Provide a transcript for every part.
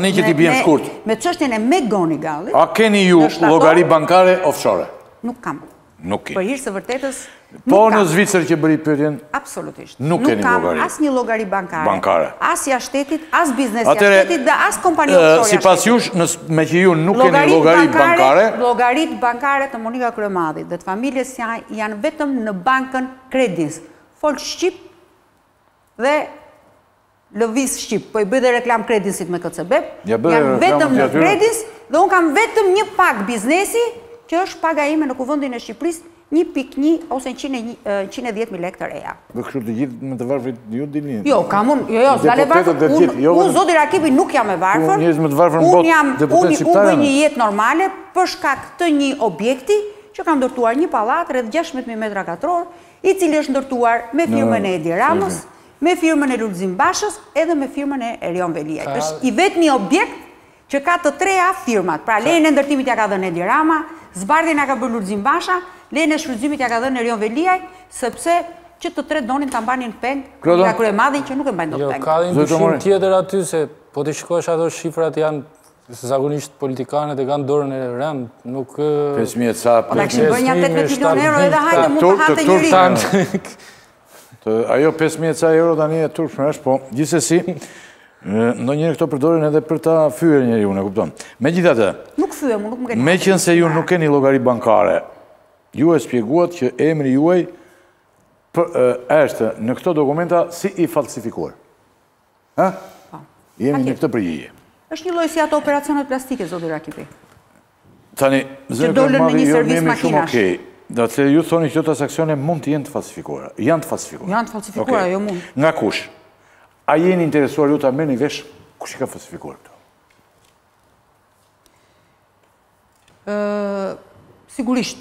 Tani që t'i biem shkurt. Me çështjen e McGonigalit. A keni ju llogari bankare offshore? Nuk kam. Nuk keni. Për hir së vërtetës. Po në Zvicër që bëri pyetjen? Absolutisht. Nuk keni llogari. Nuk kam asnjë llogari bankare. Bankare. As jashtë shtetit, as biznes jashtë shtetit dhe as kompani offshore. Sipas jush, meqë ju nuk keni llogari bankare. Llogaritë bankare të Monika Kryemadhit dhe të familjes saj janë vetëm në bankën Credins. Fol shqip dhe Lëviz Shqip, po i bëj dhe reklamë Credinsit me KCB, janë vetëm në Credins dhe unë kam vetëm një pagë biznesi që është paga ime në Kuvendin e Shqipërisë 1.1 ose 110.000 lekë të reja. Dhe kështu të gjithë më të varfrit ju dini? Jo, kam unë, jo, jo, s'jam e varfër, unë, jo, unë, zoti Rakipi, nuk jam e varfër, njerëzit më të varfër në botë, jam, unë, unë bëj një jetë normale, për shkak të një objekti, që kam ndërtuar një pallat rreth 16.000 metra katrorë, i cili është ndërtuar me firmën e Edi Ramës, me firmën e Lulzim Bashës edhe me firmën e Erion Veliaj. Është i vetmi objekt që ka të treja firmat. Pra lejën e ndërtimit ia ka dhënë Edi Rama, zbardhjen ia ka bërë Lulzim Basha, lejën e shfrytëzimit ia ka dhënë Erion Veliaj, sepse që të tre donin ta mbanin peng Kryemadhin që nuk e mbajnë dot peng. Jo, ka një dyshim tjetër aty se po t'i shikosh ato shifrat janë se zakonisht politikanët e kanë dorën e rëndë, nuk... 5.000 e ca... Po ta kishin bërë një 8.000 milion euro edhe hajde mund ta hante njeri. Ajo 5 mijë ca euro tani e turpshme është, po gjithsesi ndonjëherë këto përdoren edhe për ta fyer njeriun, e kupton. Megjithatë, nuk fyë, më nuk më këtë meqenëse ju nuk keni llogari bankare, ju e shpjeguat që emri juaj është në këto dokumenta si i falsifikuar. Ha? Po. Jemi në këtë përgjigje. Është një lloj si ato operacionet plastike zoti Rakipi. Tani, zënë të marrë, një jo, servis shumë okej. Dhe ju thoni që këto transaksione mund të jenë të falsifikuara. Janë të falsifikuara. Janë të falsifikuara, jo mund. Nga kush? A jeni interesuar ju ta merrni vesh kush i ka falsifikuar këto? Sigurisht,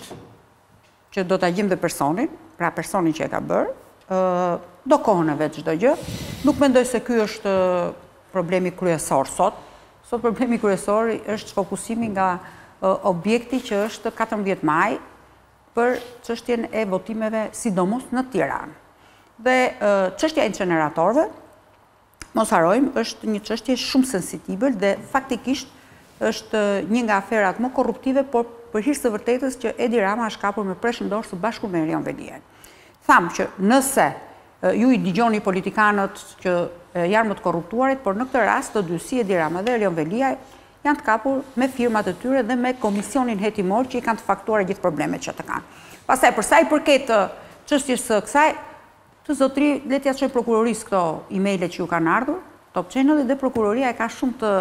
që do ta gjejmë dhe personin, pra personin që e ka bërë, ë do kohën e vet çdo gjë. Nuk mendoj se ky është problemi kryesor sot. Sot problemi kryesor është shfokusimi nga objekti që është 14 maj për çështjen e votimeve sidomos në Tiranë. Dhe çështja e inceneratorëve Mos harrojmë, është një çështje shumë sensitibël dhe faktikisht është një nga aferat më korruptive, por për hir së vërtetës që Edi Rama është kapur me presh në dorë së bashku me Erion Veliajn. Thamë që nëse ju i dëgjoni politikanët që janë më të korruptuarit, por në këtë rast të dy si Edi Rama dhe Erion Veliaj janë të kapur me firmat e tyre dhe me komisionin hetimor që i kanë të faktuar gjithë problemet që të kanë. Pastaj për sa i përket çështjes së kësaj, Këtë zotri le t'ia çojë prokurorisë këto email-e që iu kanë ardhur, Top Channel-i dhe prokuroria e ka shumë të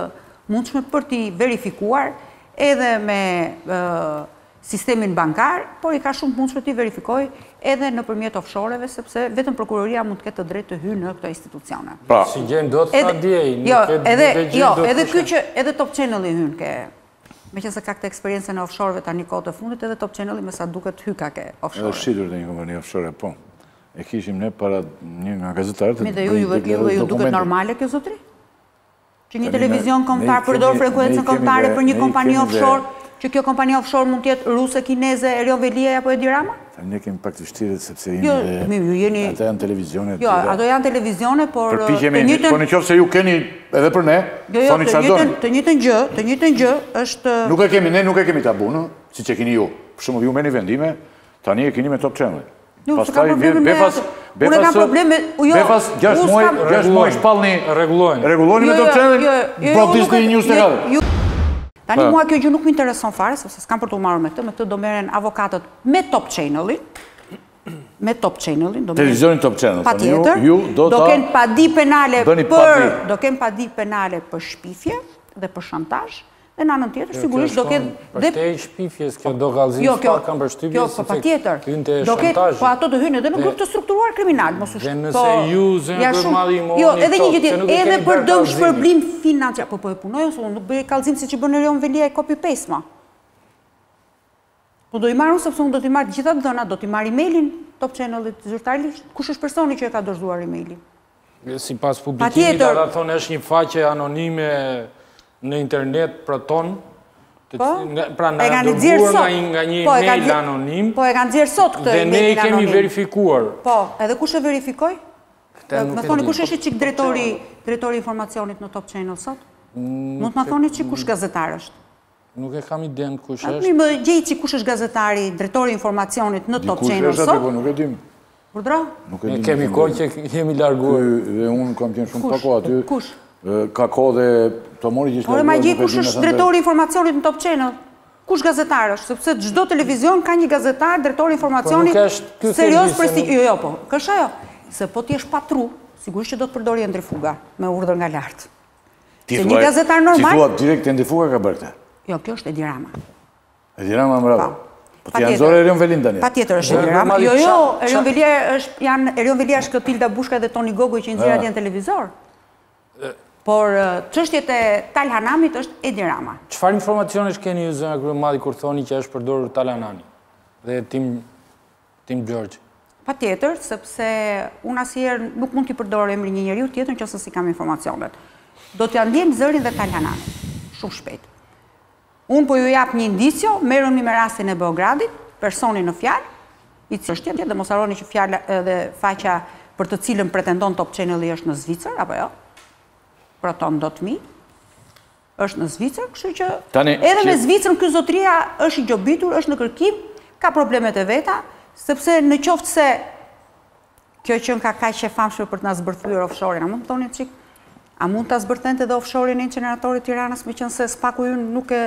mundshme për t'i verifikuar edhe me sistemin bankar, por e ka shumë të mundshme t'i verifikojë edhe nëpërmjet offshore-ve sepse vetëm prokuroria mund të ketë të drejtë të hyjë në këto institucione. Pra, Edhe jo, edhe jo, edhe ky që edhe Top Channel-i hyn ke Meqenëse ka këtë eksperiencën e offshore-ve tani kohët e fundit edhe Top Channel-i me sa duket hyka ke offshore. Është shitur te një kompani offshore, po. E kishim ne para një nga gazetarët. Po dhe ju ju duket normale kjo zotri? Që një televizion kombëtar përdor frekuencën kombëtare për një kompani offshore, që kjo kompani offshore mund të jetë ruse, kineze, Erion Veliaj apo Edi Rama? Tani ne kemi pak të vështirë sepse jemi jo, dhe... Ato janë televizionet... Jo, ato janë televizionet, por... Përpiqemi, njëtën... por në qoftë se ju keni edhe për ne, jo, jo, thoni ça doni. Të njëtën gjë, të njëtën gjë është... Nuk e kemi, ne nuk e kemi tabu ne, siç e keni ju. Për shembull, ju merrni vendime, tani e keni me Top Channel. Nuk, s'ka probleme me... Befas, Unë e kam probleme, jo, befas, gjashtë muaj, gjashtë muaj shpallni, rregullojnë, rregullojnë me Top Channel, bro Disney News të kave. Tani mua kjo gjë nuk më intereson fare, sepse s'kam për t'u marrë me këtë, me këtë do merren avokatët me Top Channelin, me Top Channelin, do meren... Televizionin Top Channel, patjetër, ju do të... Do kenë padi penale për... Do kenë padi penale për shpifje dhe për shantazh, dhe në anën tjetër, jo, sigurisht do ketë... Përtej shpifjes, kjo do kallëzim, jo, kjo, kam për shtypjes, kjo, po patjetër, do ketë, po ato do hyjnë edhe në grup të strukturuar kriminal, mos u shpifje. Dhe nëse po, ju, zemë për madhi, jo, edhe një gjithë, edhe për dëmshpërblim financiar, po, po, Punoj unë, unë nuk bëj kallëzim siç bën Erion Veliaj copy paste ma. Po do i marr unë, sepse unë do t'i marr të gjitha të dhënat, do t'i marr e-mailin Top Channelit zyrtarisht. Kush është personi që e ka dorëzuar e-mailin? Sipas publikimit, pa da thonë, është një faqe anonime në internet Proton, po? pra në e dërguar nga një po, e-mail anonim, po e kanë nxjerrë sot këtë e-mailin anonim. Dhe ne i kemi verifikuar. Po, edhe kush e verifikoi? Më thoni, kush është çik drejtori drejtori i informacionit në Top Channel sot? Mund të më thoni që kush gazetar është? Nuk e kam idenë kush është. Më gjej që kush është gazetari drejtor i informacionit në Top Channel sot? Po nuk e dimë. Urdhëro? Nuk e dimë. Kemi kohë që jemi larguar. Dhe unë kam qenë shumë pak kohë aty. Kush? Ka kohë dhe Temo prej gjithë larguar. Po e ma gjej kush është drejtori i informacionit në Top Channel? Kush gazetar është, sepse çdo televizion ka një gazetar, drejtor informacioni, po serioz për si, jo, jo, po, ky është ai, se po të jesh pa tru, sigurisht që do të përdorë Endri Fuga, me urdhër nga lart. Se një gazetar normal... Ti thua direkt Endri Fuga e ka bërë këtë? Jo, kjo është Edi Rama. Edi Rama, bravo. Po ti e nxore Erion Velinë tani. Patjetër është Edi Rama. Jo, jo, Erion Veliaj është, janë, Erion Veliaj është Klotilda Bushka dhe Toni Gogu që i nxirrte në televizor. Por çështja te Tal Hanani është Edi Rama. Çfarë informacionesh keni ju zonja Kryemadhi kur thoni që është përdorur Tal Hanani dhe Tim Tim Xhorxhi? Patjetër, sepse unë asnjëherë nuk mund t'ia përdor emrin një njeriu tjetër në qoftë se s'i kam informacionet. Do t'ia ndiejmë zërin dhe Tal Hananit, shumë shpejt. Unë po ju jap një indicio, merreni me rastin e Beogradit, personin në fjalë,, dhe mos harroni që fjala dhe faqja për të cilën pretendon Top Channel-i është në Zvicër apo jo? Proton dot mi është në Zvicër, kështu që edhe me Zvicrën ky zotëria është i gjobitur, është në kërkim, ka problemet e veta, sepse në qoftë se Kjo qenka kaq e famshme për të na zbërthyer offshore-in, a mund të na thoni një çik, a mund ta zbërthente dhe offshore-in e inceneratorit të Tiranës, meqenëse SPAK-u ynë nuk e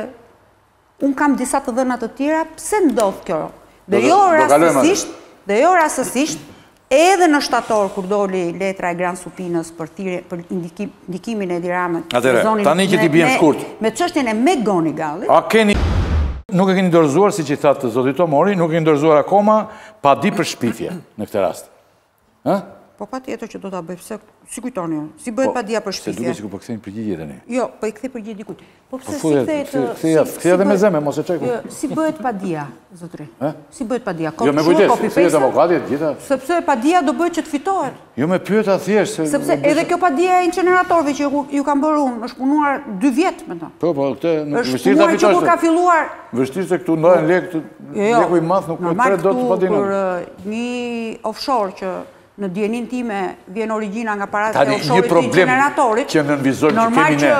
Unë kam disa të dhëna të tjera, pse ndodh kjo? Dhe jo rastësisht, dhe jo rastësisht, edhe në shtator kur doli letra e Gran Supinës për thirrje për ndikim, ndikimin e Edi Ramës atëherë tani që t'i biem shkurt me çështjen e McGonigal-it. A keni nuk e keni dorëzuar siç i thatë zotit Tomori, nuk e keni dorëzuar akoma, Padi për shpifje në këtë rast. Ha? Po patjetër që do ta bëj, se si kujtoni, si bëhet po, padia për shpifje. Se duke si ku po përkëthejnë përgjigje të një. Jo, po i këthej përgjigje dikut. Po, po përse s'i kthen të... Ktheje edhe me zemër, mos e qeku. Jo, si bëhet padia, zotëri. Si bëhet padia. Jo, me kujtës, si e të avokati e gjitha. Sepse padia do bëhet që të fitohet. Jo më pyete thjesht se Sepse edhe kjo padia e inceneratorëve që u kam bërë unë, është punuar 2 vjet me të. Po, po, këtë nuk është vështirë ta fitosh. Është punuar që kur ka filluar. Vështirë se këtu ndahen lek të jo, jo, leku i madh nuk ka blen dot padinë. Për uh, një offshore që në dijeninë time vjen origjina nga paratë e offshore-it të inceneratorit. Që nënvizojmë që kemi ne.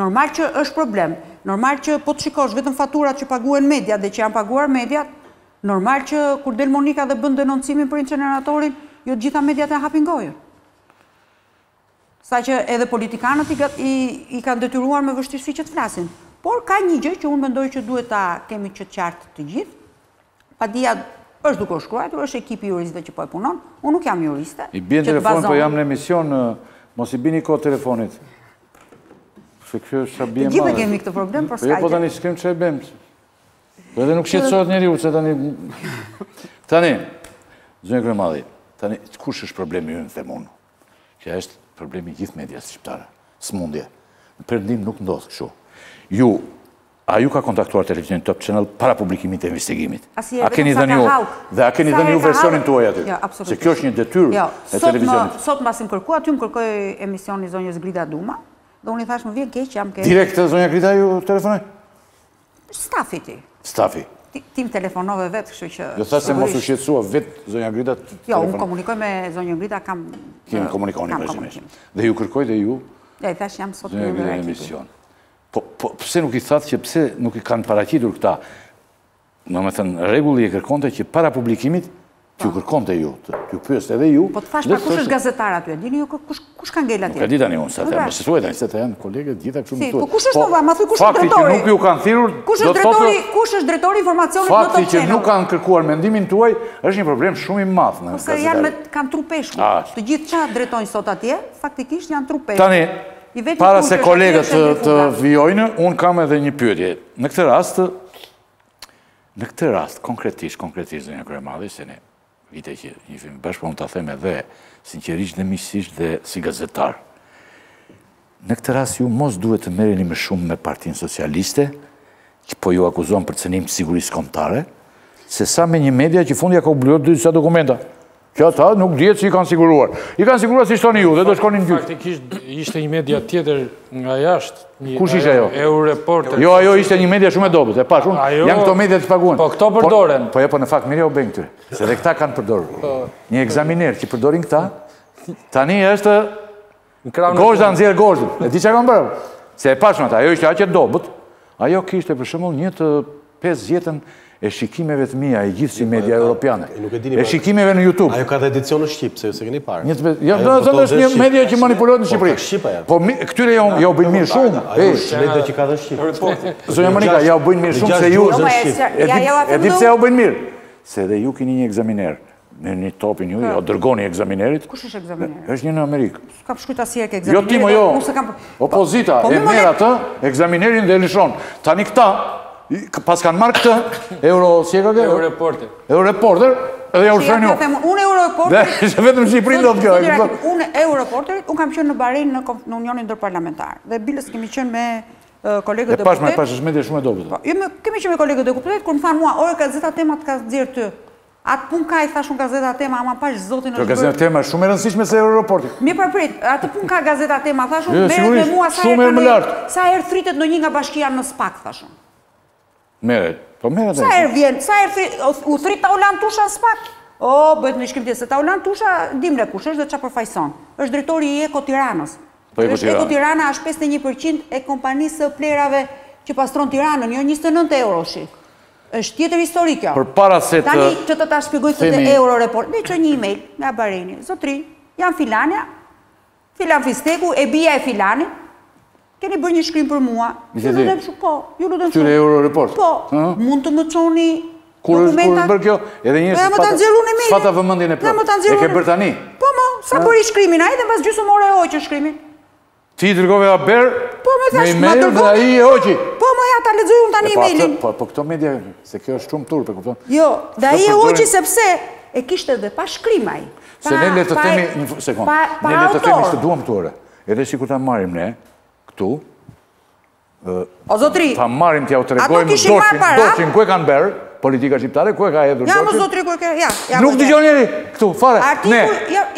Normal që është problem. Normal që po të shikosh vetëm faturat që paguen mediat dhe që janë paguar mediat, Normal që kur del Monika dhe bën denoncimin për inceneratorin, jo të gjitha mediat e hapin gojën. Saqë edhe politikanët i, i, i kanë detyruar me vështirësi që të flasin. Por ka një gjë që unë mendoj që duhet ta kemi të qartë të gjithë. Padia është duke u shkruajtur, është ekipi i juristëve që po e punon. Unë nuk jam juriste. I bien telefonit, po jam në emision, mos i bini kot telefonit. Se kjo është sa bie madhe. Të gjithë kemi këtë problem, por po jo, s'ka. Po tani s'kemi çfarë bëjmë. Po edhe nuk shqetësohet njeriu që tani... Tani, zonja Kryemadhi, tani, kush është problemi t'jua them unë? Ky është problemi i gjithë medias shqiptare, së mundje. Në perëndim nuk ndodh kështu. Ju, a ju ka kontaktuar televizioni Top Channel para publikimit të investigimit? A keni dhe një, dhe a keni dhe një versionin tuaj aty? Jo, absolutisht. Se kjo është një detyr jo, e televizionit. Sot ma si më kërkoi, aty më kërkoi emisioni i zonjës Grida Duma, dhe unë i thashë më vjen keq, jam keq. Direkt, zonja Grida ju telefonoi? Stafi i tij. Stafi. Ti më telefonove vetë, kështu që... Dhe thashë se mos u shqetësua vetë zonja Grida... Jo, unë komunikoj me zonjën Grida, kam... Kemi komunikim vazhdimisht. Dhe ju kërkoi dhe ju... Ja, i thashë jam sot një në emision. Po, po, pse nuk i thatë që pse nuk i kanë paraqitur këta? Domethënë, rregulli e kërkonte që para publikimit, T'ju kërkonte ju, t'ju pyeste edhe ju... Po të thashë, pra kush është gazetar aty, e dini ju, kush ka ngelur tjetër? Nuk e di tani unë, se mos më thuaj tani, se të janë kolegët, gjithë kështu më tuaj. Po kush është, ma thuaj, kush është drejtori? Fakti që nuk ju kanë thirrur, do të thotë... Kush është drejtori i informacionit në TCH? Fakti që nuk kanë kërkuar mendimin tuaj, është një problem shumë i madh në gazetari. Ose janë me kanë tru peshku, të gjithë që drejtojnë sot atje, faktikisht janë tru peshku. Tani, para se kolegët të vijojnë, unë kam edhe një pyetje. Në këtë rast, Në këtë rast, konkretisht, konkretisht, zonja Kryemadhi, se ne vite që njihemi bashkë, po unë ta them edhe sinqerisht dhe miqësisht dhe si gazetar. Në këtë rast, ju mos duhet të merreni më shumë me partinë socialiste, që po ju akuzon për cenim të sigurisë kombëtare, se sa me një media që fundja ka publikuar disa dokumenta. Që ata nuk dihet si i kanë siguruar. I kanë siguruar siç thoni ju dhe do shkoni në gjyq. Faktikisht ishte një media tjetër nga jashtë. Kush ishte ajo? EU Reporter. Jo, ajo ishte një media shumë e dobët. E pashë unë, janë këto media që paguhen. Po këto përdoren. Po jo po në fakt mirë ua bëjnë këtyre. Se dhe këta kanë përdorur. Po. Një examiner që përdorin këta, tani është Gozhda nxjerr gozhdën. E di çfarë kanë bërë. Se e pashë atë, ajo ishte aq e dobët. Ajo kishte për shembull një të pesëdhjetën e shikimeve të mia, e gjithsesi media europiane. E shikimeve në YouTube. Ajo ka dhe edicion në shqip, se ju s'e keni parë. Një të pes, jo, do të them është një media që manipulohet në po, Shqipëri. Po, Shqipa, ja. Po, këtyre jua bëjnë mirë shumë. Ajo është media që ka dhe shqip. Zonja Monika, jua bëjnë mirë shumë se ju. Jo, e di pse jua bëjnë mirë. Se dhe ju kini një examiner. Në një top ju ia dërgoni examinerit. Kush është examineri? Është një në Amerikë. S'ka, po shqip s'e ke examinerin. Jo, ti mo, jo. Po, Opozita po, e merr atë, examinerin dhe lëshon. Tani këta, paskan marrë këtë, euro, si e ka këtë? Euro reporter. Euro reporter, edhe jua shërojnë. Unë euro reporter. Dhe, vetëm në Shqipëri ndodh kjo. Unë euro reporter, unë kam qenë në Bahrein në unionin ndërparlamentar. Dhe biles kemi qenë me kolegët e pashë, e pashë, ishte shumë e dobët. Po, jo, kemi qenë me kolegët deputetë, kur më thanë mua, ore, gazeta Tema të ka nxjerrë të Atë punë ka i thashë unë gazeta Tema ama pash zotin është bërë. Kjo gazeta Tema është shumë më e rëndësishme se euro reporter. Mirë pra prit, atë punë ka gazeta Tema thashë unë merret me mua sa herë më lart. Sa herë thirret ndonjë nga bashkia në SPAK thashë unë. Merret. Po merret. Sa herë vjen, sa herë u thirr Taulant Tusha në SPAK. O, bëhet një shkrim tjetër, se Taulant Tusha, dimë ne kush është dhe ça përfaqëson. është drejtori i Eko Tiranës. Po Eko Tirana. Eko Tirana është 51% e kompanisë së plehrave që pastron Tiranën, jo 29 euroshi. Është tjetër histori kjo. Përpara se të themi. Tani që të ta shpjegoj këtë euro report, me që një email nga Bahreini, zotri, jam filanja, filan fisteku, e bija e filanit, keni bërë një shkrim për mua, ju lutem shumë, po, ju lutem shumë. Këtyre euro report. Po, mund të më çoni dokumentat. Kur është bërë kjo, edhe një shkrim. Po, ja ma nxorën në email. S'pata vëmendjen e për. Po, më të nëzirru. E ke bërë tani. Po, mo, sa bëri shkrimin, ai dhe pas gjysmë ore e hoqi shkrimin. Ti i dërgove haber po, me e-mail dhe ai e hoqi. Po mo, ja ta lexoj unë tani e-mailin. Po, po, këto media, se kjo është shumë turp, e kupton. Jo, dhe ai e hoqi sepse e kishte dhe pa shkrim ai. Se ne le të themi, një sekond, ne le të themi se duam të ore. Edhe sikur ta marrim ne, këtu, O zotri, ta marrim t'jua tregojmë Doçin, Doçin, ku e kanë bërë, politika shqiptare, ku e ka hedhur Doçin. Ja, mo zotri, ku e ka, ja, ja, Nuk të dëgjon njeri, këtu, fare, ne,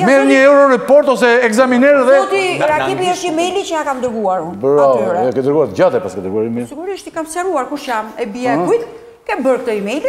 merr një euro report ose examiner dhe... Zoti Rakipi, është e-maili që ia kam dërguar unë, atyre. e ke dërguar, ti e paske dërguar e-mail. Sigurisht, i kam shkruar, kush jam, e bija e kujt, ke bërë këtë e-mail,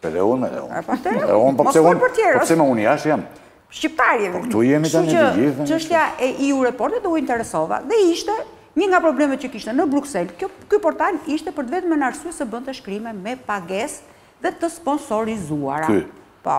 Edhe unë, edhe unë. Po, edhe unë, po pse unë, po pse me unë jashtë jam? Shqiptarë jemi. Po këtu jemi tani të gjithë. Çështja e EU reportit dhe u interesova dhe ishte një nga problemet që kishte në Bruksel. Kjo ky portal ishte për të vetmen arsye se bënte shkrime me pagesë dhe të sponsorizuara. Ky. Po.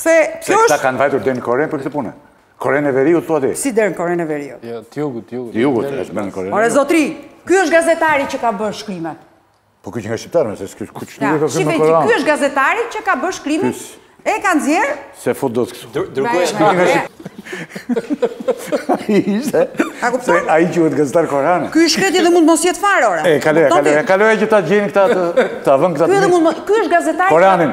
Se këta kanë vajtur deri në Kore për këtë punë. Korenë e Veriut thua ti? Si deri në Korenë e Veriut? Jo, të Jugut, të Jugut. Të Jugut, e të bënë Korenë. Ore zotri, ky është gazetari që ka bërë shkrimet. Po ky që nga shqiptarë, se ky çfarë ka bërë në Kore? Ky është gazetari që ka bërë shkrimet. E ka nxjerr? S'e fut dot këtu. Dërgoj atë nga Ai ishte. A kupton? Ai quhet gazetar korean. Ky është kredi dhe mund mos jetë fare ora. E kaloj, kaloj, kaloj që ta gjejnë këta të ta vënë këta. Ky edhe mund ky është gazetari. Koreanin.